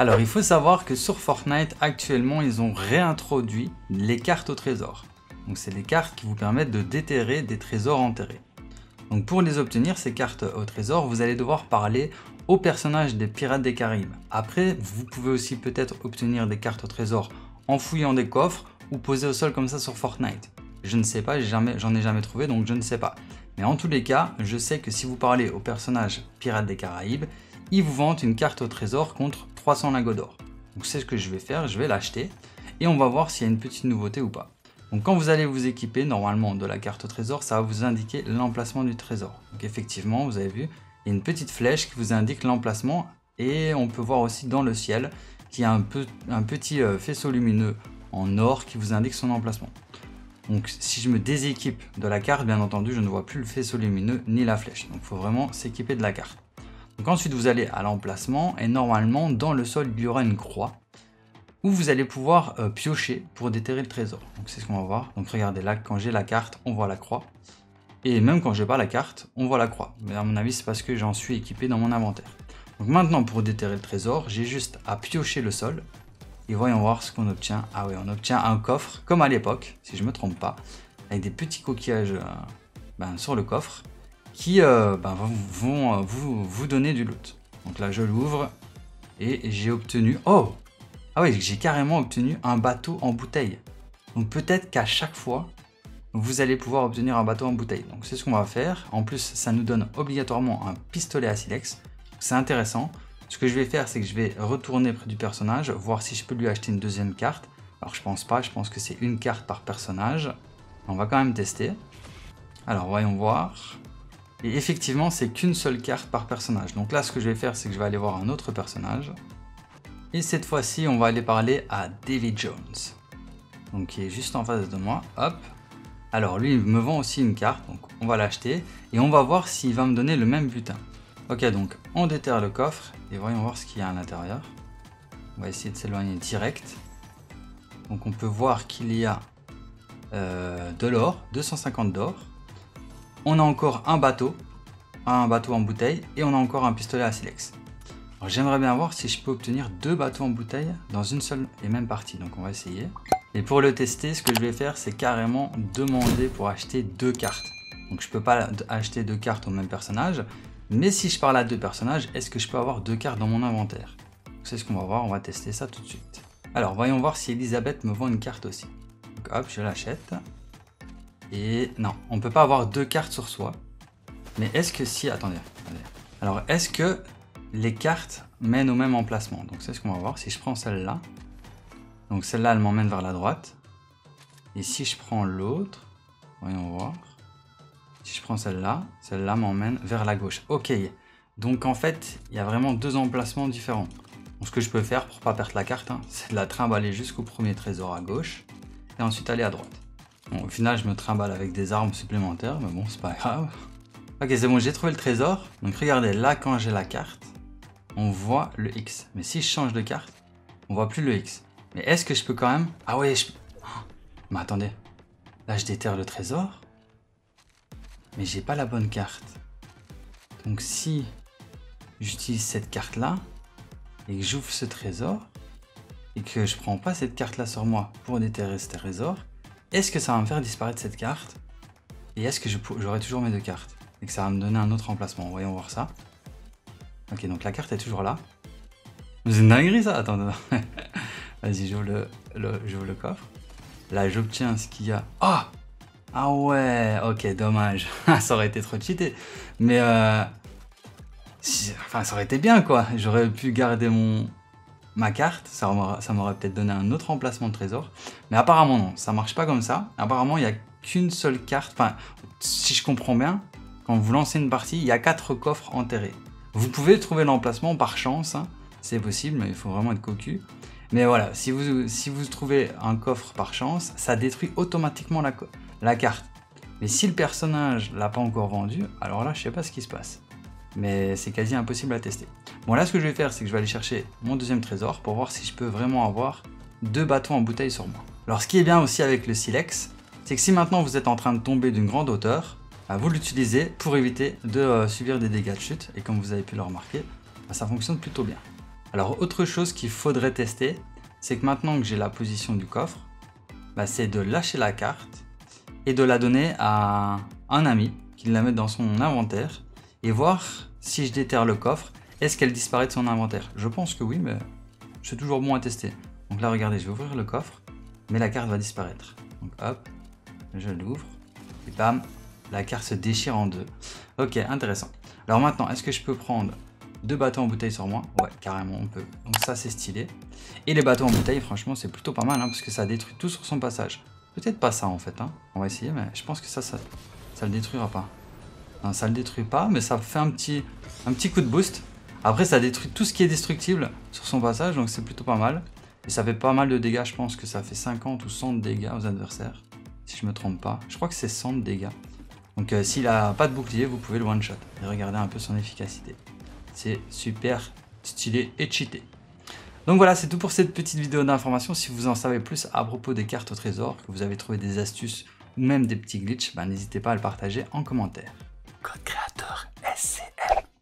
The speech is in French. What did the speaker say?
Alors, il faut savoir que sur Fortnite, actuellement, ils ont réintroduit les cartes au trésor. Donc, c'est des cartes qui vous permettent de déterrer des trésors enterrés. Donc, pour les obtenir, ces cartes au trésor, vous allez devoir parler au personnage des Pirates des Caraïbes. Après, vous pouvez aussi peut-être obtenir des cartes au trésor en fouillant des coffres ou posées au sol comme ça sur Fortnite. Je ne sais pas, j'en ai, ai jamais trouvé, donc je ne sais pas. Mais en tous les cas, je sais que si vous parlez au personnage Pirates des Caraïbes, ils vous vendent une carte au trésor contre 300 lingots d'or. Donc c'est ce que je vais faire, je vais l'acheter et on va voir s'il y a une petite nouveauté ou pas. Donc quand vous allez vous équiper normalement de la carte trésor, ça va vous indiquer l'emplacement du trésor. Donc effectivement, vous avez vu, il y a une petite flèche qui vous indique l'emplacement et on peut voir aussi dans le ciel qu'il y a un, un petit euh, faisceau lumineux en or qui vous indique son emplacement. Donc si je me déséquipe de la carte, bien entendu, je ne vois plus le faisceau lumineux ni la flèche. Donc il faut vraiment s'équiper de la carte. Donc ensuite, vous allez à l'emplacement et normalement, dans le sol, il y aura une croix où vous allez pouvoir euh, piocher pour déterrer le trésor. Donc c'est ce qu'on va voir. Donc regardez là, quand j'ai la carte, on voit la croix. Et même quand j'ai pas la carte, on voit la croix. Mais à mon avis, c'est parce que j'en suis équipé dans mon inventaire. Donc maintenant, pour déterrer le trésor, j'ai juste à piocher le sol. Et voyons voir ce qu'on obtient. Ah oui, on obtient un coffre, comme à l'époque, si je me trompe pas, avec des petits coquillages euh, ben, sur le coffre, qui euh, ben, vont euh, vous, vous donner du loot. Donc là, je l'ouvre, et j'ai obtenu... Oh Ah oui, j'ai carrément obtenu un bateau en bouteille. Donc peut-être qu'à chaque fois, vous allez pouvoir obtenir un bateau en bouteille. Donc c'est ce qu'on va faire. En plus, ça nous donne obligatoirement un pistolet à silex. C'est intéressant. Ce que je vais faire, c'est que je vais retourner près du personnage, voir si je peux lui acheter une deuxième carte. Alors je pense pas, je pense que c'est une carte par personnage. On va quand même tester. Alors voyons voir. Et effectivement, c'est qu'une seule carte par personnage. Donc là, ce que je vais faire, c'est que je vais aller voir un autre personnage. Et cette fois-ci, on va aller parler à David Jones. Donc qui est juste en face de moi. Hop, alors lui, il me vend aussi une carte, donc on va l'acheter et on va voir s'il va me donner le même butin. Ok, donc on déterre le coffre et voyons voir ce qu'il y a à l'intérieur. On va essayer de s'éloigner direct. Donc on peut voir qu'il y a euh, de l'or, 250 d'or. On a encore un bateau, un bateau en bouteille et on a encore un pistolet à silex. J'aimerais bien voir si je peux obtenir deux bateaux en bouteille dans une seule et même partie. Donc on va essayer. Et pour le tester, ce que je vais faire, c'est carrément demander pour acheter deux cartes. Donc je peux pas acheter deux cartes au même personnage, mais si je parle à deux personnages, est-ce que je peux avoir deux cartes dans mon inventaire? C'est ce qu'on va voir, on va tester ça tout de suite. Alors voyons voir si Elisabeth me vend une carte aussi. Donc hop, je l'achète. Et non, on ne peut pas avoir deux cartes sur soi. Mais est-ce que si... Attendez. Alors est-ce que les cartes mènent au même emplacement? Donc c'est ce qu'on va voir. Si je prends celle-là, donc celle-là, elle m'emmène vers la droite. Et si je prends l'autre, voyons voir. Si je prends celle-là, celle-là m'emmène vers la gauche. Ok. Donc en fait, il y a vraiment deux emplacements différents. Ce que je peux faire pour pas perdre la carte, hein, c'est de la trimballer jusqu'au premier trésor à gauche et ensuite aller à droite. Bon, au final, je me trimballe avec des armes supplémentaires, mais bon, c'est pas grave. Ok, c'est bon, j'ai trouvé le trésor. Donc regardez, là, quand j'ai la carte, on voit le X. Mais si je change de carte, on voit plus le X. Mais est-ce que je peux quand même... Ah ouais, je... Mais attendez. Là, je déterre le trésor. Mais j'ai pas la bonne carte. Donc si j'utilise cette carte-là, et que j'ouvre ce trésor, et que je prends pas cette carte-là sur moi pour déterrer ce trésor, est-ce que ça va me faire disparaître cette carte Et est-ce que j'aurai toujours mes deux cartes Et que ça va me donner un autre emplacement Voyons voir ça. Ok, donc la carte est toujours là. C'est une dinguerie ça Attends, Vas-y, j'ouvre le, le, coffre. Là, j'obtiens ce qu'il y a. Ah Ah ouais, ok, dommage. ça aurait été trop cheaté. Mais euh, enfin, ça aurait été bien quoi. J'aurais pu garder mon ma carte. Ça m'aurait peut-être donné un autre emplacement de trésor. Mais apparemment non, ça marche pas comme ça. Apparemment, il n'y a qu'une seule carte. Enfin, si je comprends bien, quand vous lancez une partie, il y a quatre coffres enterrés. Vous pouvez trouver l'emplacement par chance. Hein. C'est possible, mais il faut vraiment être cocu. Mais voilà, si vous, si vous trouvez un coffre par chance, ça détruit automatiquement la, la carte. Mais si le personnage l'a pas encore vendu, alors là, je sais pas ce qui se passe. Mais c'est quasi impossible à tester. Bon, là, ce que je vais faire, c'est que je vais aller chercher mon deuxième trésor pour voir si je peux vraiment avoir deux bâtons en bouteille sur moi. Alors, ce qui est bien aussi avec le silex, c'est que si maintenant vous êtes en train de tomber d'une grande hauteur, bah, vous l'utilisez pour éviter de euh, subir des dégâts de chute. Et comme vous avez pu le remarquer, bah, ça fonctionne plutôt bien. Alors autre chose qu'il faudrait tester, c'est que maintenant que j'ai la position du coffre, bah, c'est de lâcher la carte et de la donner à un ami qui la met dans son inventaire et voir si je déterre le coffre, est-ce qu'elle disparaît de son inventaire? Je pense que oui, mais c'est toujours bon à tester. Donc là, regardez, je vais ouvrir le coffre, mais la carte va disparaître. Donc hop, je l'ouvre, et bam, la carte se déchire en deux. Ok, intéressant. Alors maintenant, est-ce que je peux prendre deux bateaux en bouteille sur moi? Ouais, carrément, on peut. Donc ça, c'est stylé. Et les bateaux en bouteille, franchement, c'est plutôt pas mal, hein, parce que ça détruit tout sur son passage. Peut-être pas ça, en fait. Hein. On va essayer, mais je pense que ça, ça, ça le détruira pas. Non, ça le détruit pas, mais ça fait un petit, un petit coup de boost. Après, ça détruit tout ce qui est destructible sur son passage, donc c'est plutôt pas mal. Et ça fait pas mal de dégâts, je pense que ça fait 50 ou 100 de dégâts aux adversaires, si je me trompe pas. Je crois que c'est 100 de dégâts. Donc euh, s'il a pas de bouclier, vous pouvez le one-shot. Et regardez un peu son efficacité. C'est super stylé et cheaté. Donc voilà, c'est tout pour cette petite vidéo d'information. Si vous en savez plus à propos des cartes au trésor, que vous avez trouvé des astuces ou même des petits glitches, bah, n'hésitez pas à le partager en commentaire. Good